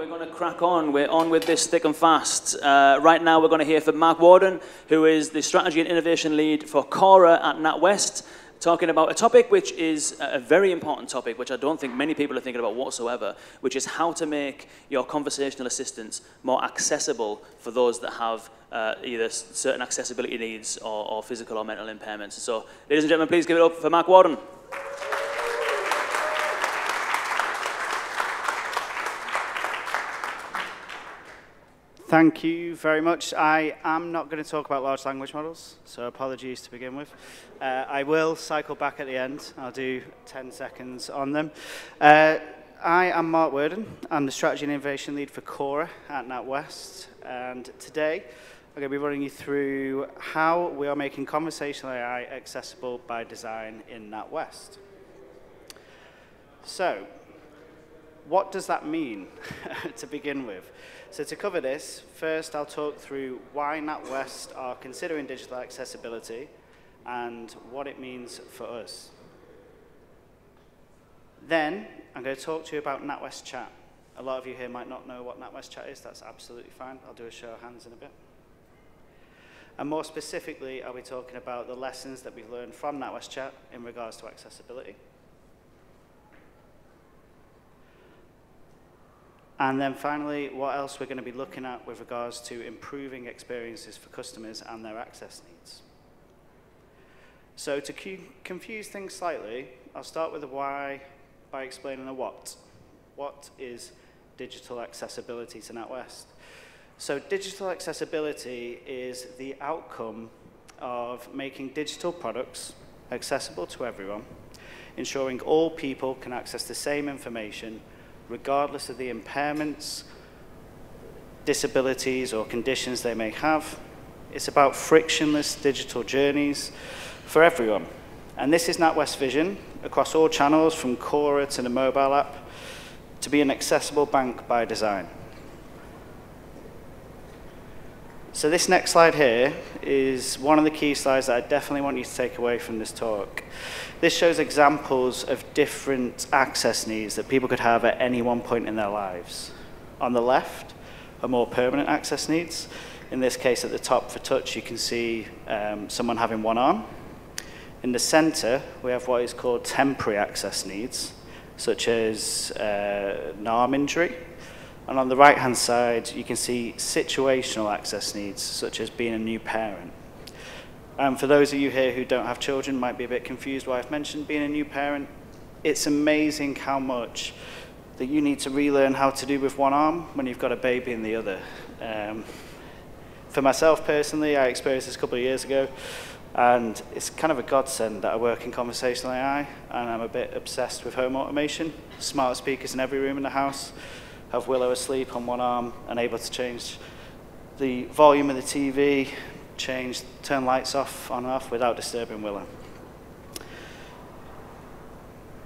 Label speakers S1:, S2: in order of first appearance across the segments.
S1: we're going to crack on. We're on with this thick and fast. Uh, right now, we're going to hear from Mark Warden, who is the Strategy and Innovation Lead for Cora at NatWest, talking about a topic which is a very important topic, which I don't think many people are thinking about whatsoever, which is how to make your conversational assistance more accessible for those that have uh, either certain accessibility needs or, or physical or mental impairments. So, ladies and gentlemen, please give it up for Mark Warden.
S2: Thank you very much. I am not going to talk about large language models, so apologies to begin with. Uh, I will cycle back at the end. I'll do 10 seconds on them. Uh, I am Mark Worden. I'm the Strategy and Innovation Lead for Cora at NatWest. And today, I'm going to be running you through how we are making conversational AI accessible by design in NatWest. So, what does that mean to begin with? So to cover this, first I'll talk through why NatWest are considering digital accessibility and what it means for us. Then I'm going to talk to you about NatWest Chat. A lot of you here might not know what NatWest Chat is. That's absolutely fine. I'll do a show of hands in a bit. And more specifically, I'll be talking about the lessons that we've learned from NatWest Chat in regards to accessibility. And then finally, what else we're going to be looking at with regards to improving experiences for customers and their access needs. So to confuse things slightly, I'll start with the why by explaining the what. What is digital accessibility to NatWest? So digital accessibility is the outcome of making digital products accessible to everyone, ensuring all people can access the same information regardless of the impairments, disabilities, or conditions they may have. It's about frictionless digital journeys for everyone. And this is NatWest Vision across all channels from Cora to the mobile app to be an accessible bank by design. So this next slide here is one of the key slides that I definitely want you to take away from this talk. This shows examples of different access needs that people could have at any one point in their lives. On the left are more permanent access needs. In this case, at the top for touch, you can see um, someone having one arm. In the center, we have what is called temporary access needs, such as uh, an arm injury. And on the right-hand side, you can see situational access needs, such as being a new parent. Um, for those of you here who don't have children, might be a bit confused why I've mentioned being a new parent. It's amazing how much that you need to relearn how to do with one arm when you've got a baby in the other. Um, for myself personally, I experienced this a couple of years ago, and it's kind of a godsend that I work in conversational AI, and I'm a bit obsessed with home automation. Smart speakers in every room in the house, have Willow asleep on one arm and able to change the volume of the TV, change, turn lights off on and off without disturbing Willow.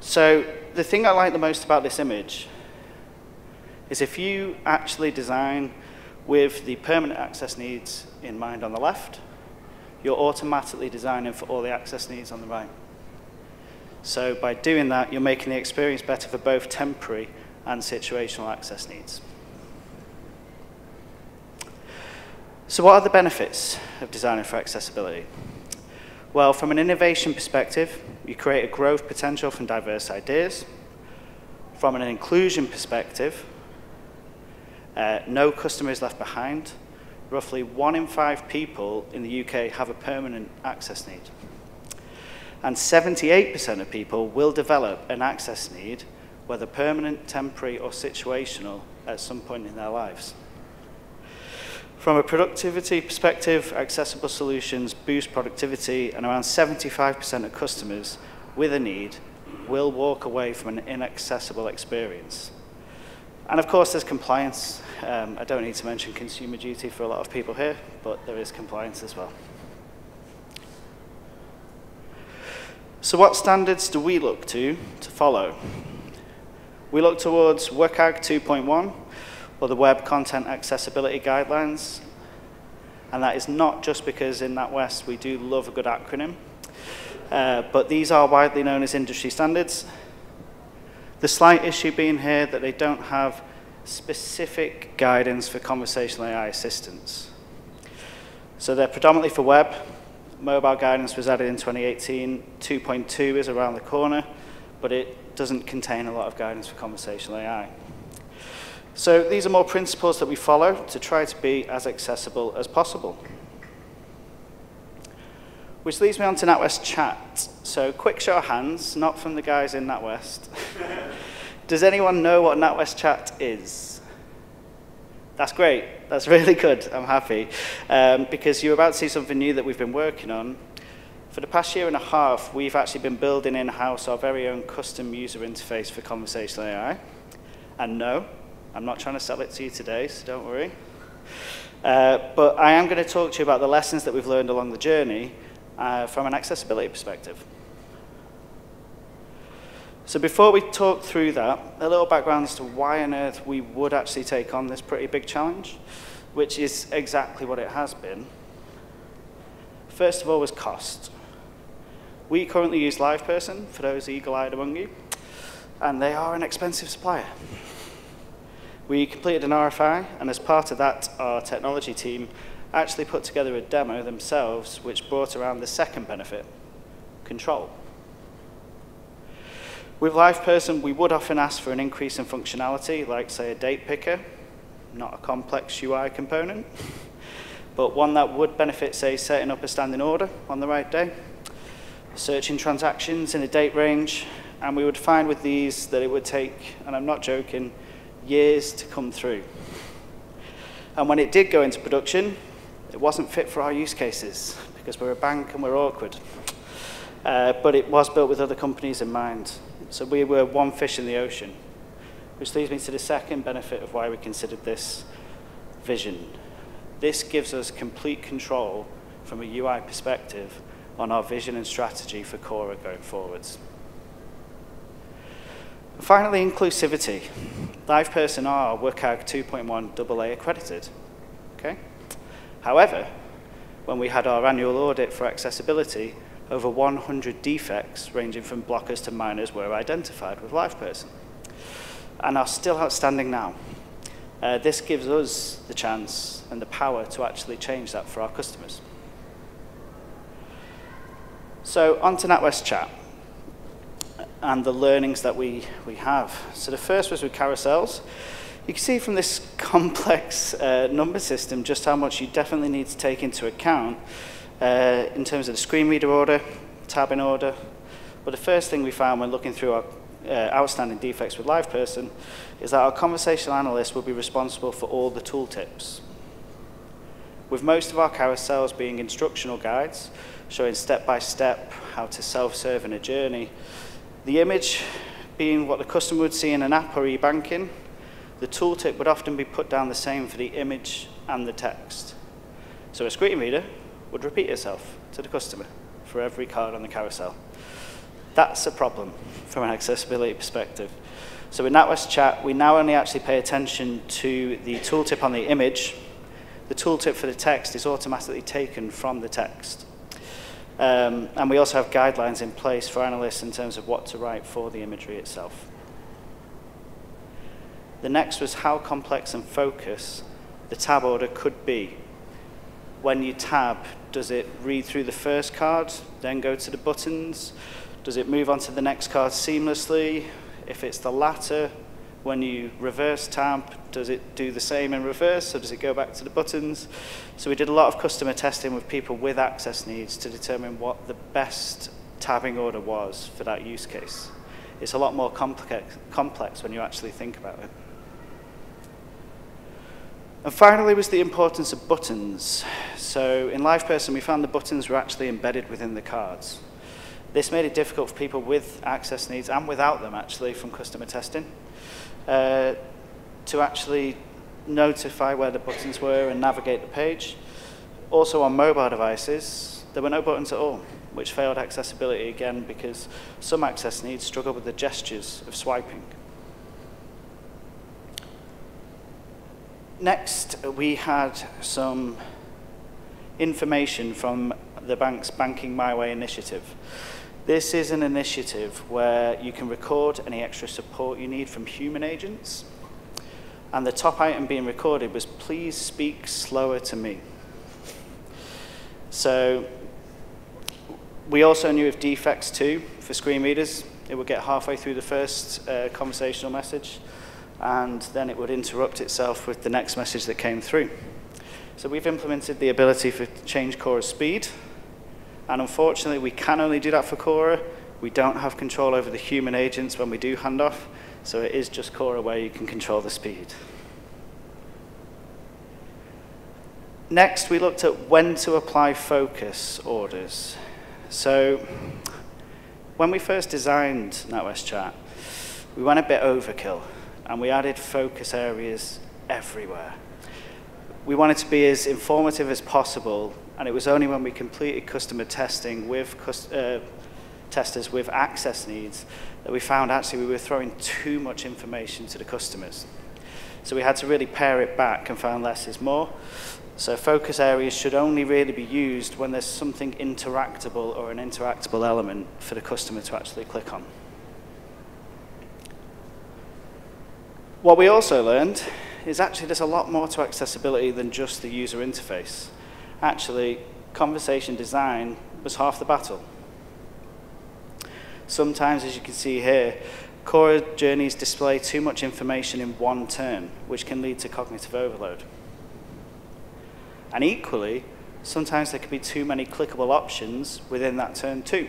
S2: So the thing I like the most about this image is if you actually design with the permanent access needs in mind on the left, you're automatically designing for all the access needs on the right. So by doing that, you're making the experience better for both temporary and situational access needs. So what are the benefits of designing for accessibility? Well, from an innovation perspective, you create a growth potential from diverse ideas. From an inclusion perspective, uh, no customer is left behind. Roughly one in five people in the UK have a permanent access need. And 78% of people will develop an access need, whether permanent, temporary, or situational, at some point in their lives. From a productivity perspective, accessible solutions boost productivity, and around 75% of customers with a need will walk away from an inaccessible experience. And of course, there's compliance. Um, I don't need to mention consumer duty for a lot of people here, but there is compliance as well. So what standards do we look to to follow? We look towards WCAG 2.1, or the Web Content Accessibility Guidelines. And that is not just because in NatWest we do love a good acronym, uh, but these are widely known as industry standards. The slight issue being here that they don't have specific guidance for conversational AI assistants. So they're predominantly for web. Mobile guidance was added in 2018. 2.2 is around the corner, but it doesn't contain a lot of guidance for conversational AI. So these are more principles that we follow to try to be as accessible as possible. Which leads me on to NatWest Chat. So quick show of hands, not from the guys in NatWest. Does anyone know what NatWest Chat is? That's great. That's really good. I'm happy. Um, because you're about to see something new that we've been working on. For the past year and a half, we've actually been building in-house our very own custom user interface for conversational AI. And no, I'm not trying to sell it to you today, so don't worry. Uh, but I am going to talk to you about the lessons that we've learned along the journey uh, from an accessibility perspective. So before we talk through that, a little background as to why on earth we would actually take on this pretty big challenge, which is exactly what it has been. First of all was cost. We currently use LivePerson, for those eagle-eyed among you, and they are an expensive supplier. We completed an RFI, and as part of that, our technology team actually put together a demo themselves, which brought around the second benefit, control. With LivePerson, we would often ask for an increase in functionality, like, say, a date picker, not a complex UI component, but one that would benefit, say, setting up a standing order on the right day, searching transactions in a date range, and we would find with these that it would take, and I'm not joking, years to come through. And when it did go into production, it wasn't fit for our use cases because we're a bank and we're awkward. Uh, but it was built with other companies in mind. So we were one fish in the ocean, which leads me to the second benefit of why we considered this vision. This gives us complete control from a UI perspective on our vision and strategy for Cora going forwards. Finally, inclusivity. LivePerson are WCAG 2.1 AA accredited. Okay? However, when we had our annual audit for accessibility, over 100 defects ranging from blockers to minors were identified with LivePerson and are still outstanding now. Uh, this gives us the chance and the power to actually change that for our customers. So on to NatWest Chat and the learnings that we, we have. So the first was with carousels. You can see from this complex uh, number system just how much you definitely need to take into account uh, in terms of the screen reader order, tabbing order. But the first thing we found when looking through our uh, outstanding defects with LivePerson is that our conversational analyst will be responsible for all the tooltips. With most of our carousels being instructional guides, showing step by step how to self-serve in a journey, the image being what the customer would see in an app or e-banking, the tooltip would often be put down the same for the image and the text. So a screen reader would repeat itself to the customer for every card on the carousel. That's a problem from an accessibility perspective. So in NatWest Chat, we now only actually pay attention to the tooltip on the image. The tooltip for the text is automatically taken from the text. Um, and we also have guidelines in place for analysts in terms of what to write for the imagery itself. The next was how complex and focused the tab order could be. When you tab, does it read through the first card, then go to the buttons? Does it move on to the next card seamlessly? If it's the latter, when you reverse tab, does it do the same in reverse, or does it go back to the buttons? So we did a lot of customer testing with people with access needs to determine what the best tabbing order was for that use case. It's a lot more complex, complex when you actually think about it. And finally was the importance of buttons. So in LivePerson, we found the buttons were actually embedded within the cards. This made it difficult for people with access needs and without them, actually, from customer testing. Uh, to actually notify where the buttons were and navigate the page. Also on mobile devices, there were no buttons at all, which failed accessibility again because some access needs struggle with the gestures of swiping. Next, we had some information from the bank's Banking My Way initiative. This is an initiative where you can record any extra support you need from human agents. And the top item being recorded was, please speak slower to me. So we also knew of defects too for screen readers. It would get halfway through the first uh, conversational message, and then it would interrupt itself with the next message that came through. So we've implemented the ability for change Cora's speed, and unfortunately we can only do that for Cora. We don't have control over the human agents when we do handoff, so it is just Cora where you can control the speed. Next, we looked at when to apply focus orders. So when we first designed NatWest Chat, we went a bit overkill, and we added focus areas everywhere. We wanted to be as informative as possible, and it was only when we completed customer testing with uh, testers with access needs that we found actually we were throwing too much information to the customers. So we had to really pare it back and found less is more. So focus areas should only really be used when there's something interactable or an interactable element for the customer to actually click on. What we also learned is actually there's a lot more to accessibility than just the user interface. Actually, conversation design was half the battle. Sometimes, as you can see here, Cora journeys display too much information in one turn, which can lead to cognitive overload. And equally, sometimes there can be too many clickable options within that turn too,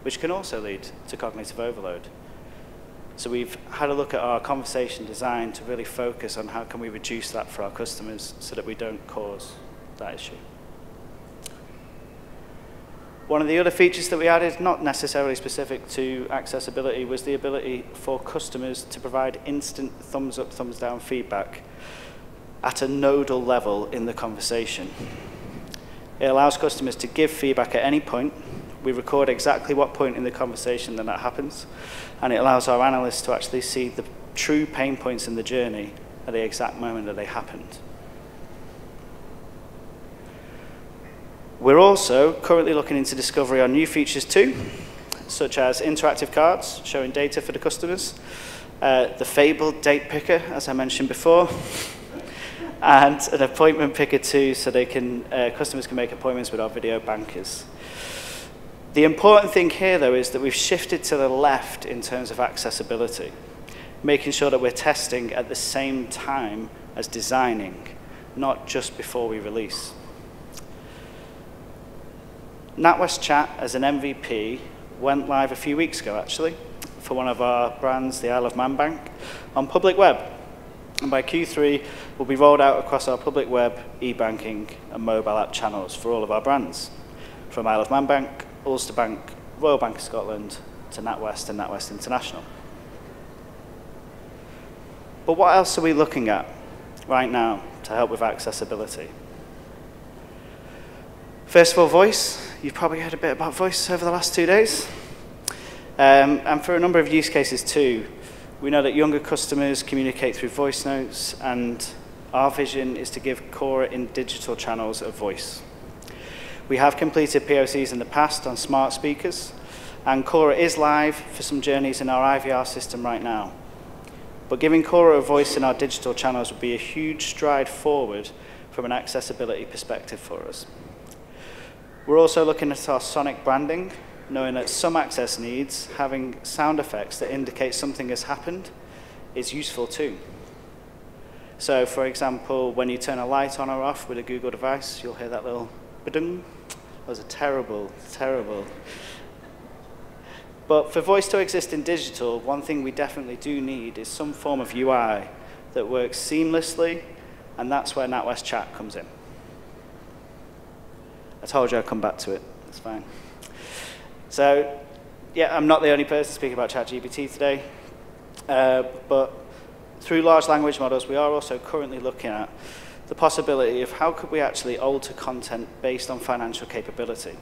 S2: which can also lead to cognitive overload. So we've had a look at our conversation design to really focus on how can we reduce that for our customers so that we don't cause that issue. One of the other features that we added, not necessarily specific to accessibility, was the ability for customers to provide instant thumbs up, thumbs down feedback at a nodal level in the conversation. It allows customers to give feedback at any point. We record exactly what point in the conversation that that happens, and it allows our analysts to actually see the true pain points in the journey at the exact moment that they happened. We're also currently looking into discovery on new features too, such as interactive cards showing data for the customers, uh, the fabled date picker, as I mentioned before, and an appointment picker too, so they can uh, customers can make appointments with our video bankers. The important thing here, though, is that we've shifted to the left in terms of accessibility, making sure that we're testing at the same time as designing, not just before we release. NatWest Chat as an MVP went live a few weeks ago, actually, for one of our brands, the Isle of Man Bank, on public web. And by Q3, will be rolled out across our public web, e-banking, and mobile app channels for all of our brands, from Isle of Man Bank, Ulster Bank, Royal Bank of Scotland, to NatWest and NatWest International. But what else are we looking at right now to help with accessibility? First of all, voice. You've probably heard a bit about voice over the last two days. Um, and for a number of use cases too, we know that younger customers communicate through voice notes, and our vision is to give Cora in digital channels a voice. We have completed POCs in the past on smart speakers, and Cora is live for some journeys in our IVR system right now. But giving Cora a voice in our digital channels would be a huge stride forward from an accessibility perspective for us. We're also looking at our sonic branding knowing that some access needs, having sound effects that indicate something has happened is useful too. So for example, when you turn a light on or off with a Google device, you'll hear that little ba-dung. That was a terrible, terrible. But for voice to exist in digital, one thing we definitely do need is some form of UI that works seamlessly, and that's where NatWest Chat comes in. I told you I'd come back to it. That's fine. So, yeah, I'm not the only person speaking about ChatGPT today, uh, but through large language models, we are also currently looking at the possibility of how could we actually alter content based on financial capability.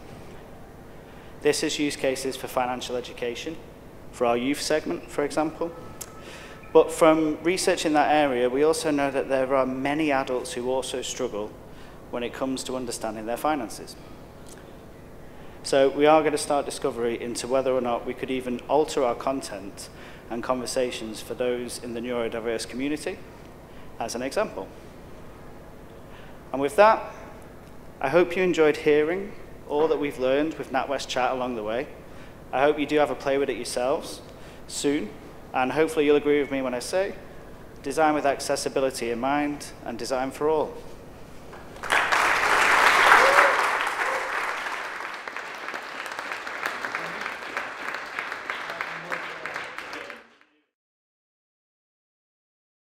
S2: This is use cases for financial education, for our youth segment, for example. But from research in that area, we also know that there are many adults who also struggle when it comes to understanding their finances. So we are going to start discovery into whether or not we could even alter our content and conversations for those in the neurodiverse community as an example. And with that, I hope you enjoyed hearing all that we've learned with NatWest Chat along the way. I hope you do have a play with it yourselves soon, and hopefully you'll agree with me when I say design with accessibility in mind and design for all.